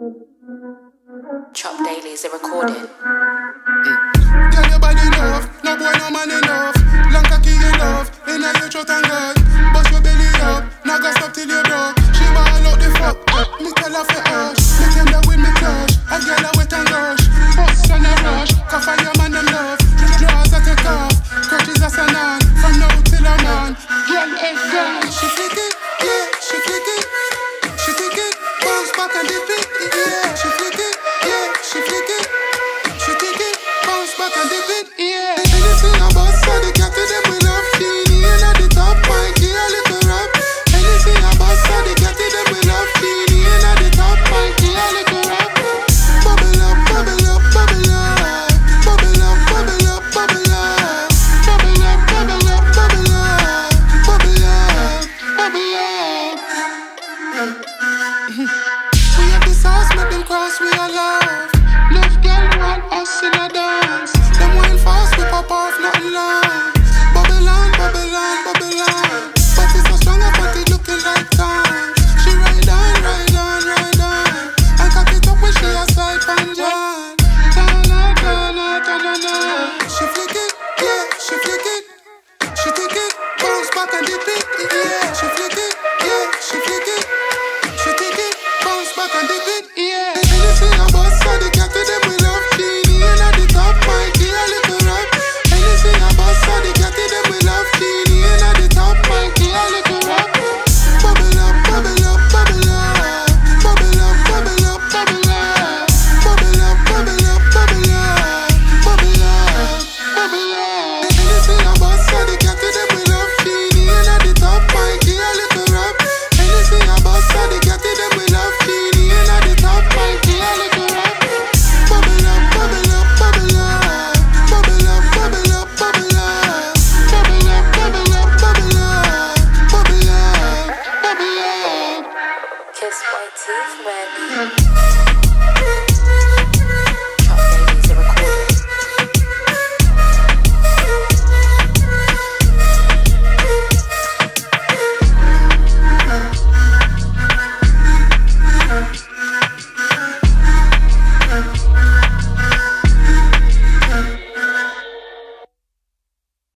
Chop Daily is a recording. Girl, your body no boy, no man enough. Long cocky. Bust your belly up, now go stop till you broke. And dip it, yeah. She flick it, yeah, she flick it. She take it, bounce back and dip it, yeah. The we love at the top, so the we love at the top, up. Cross, we are love. Love girl want us in a dance. Them wine fast, we pop off, nothing long. Bubble on, bubble on, bubble on. But it's so strong, I put it looking like time. She ride on, ride on, ride on. And cock it up when she a slide pan John. Ta-na, ta-na, ta-na-na. She flick it, yeah, she flick it. She take it, bounce back and dip it, yeah. She flick it, yeah, she flick it. She take it, bounce back and dip it. my teeth man. Hmm.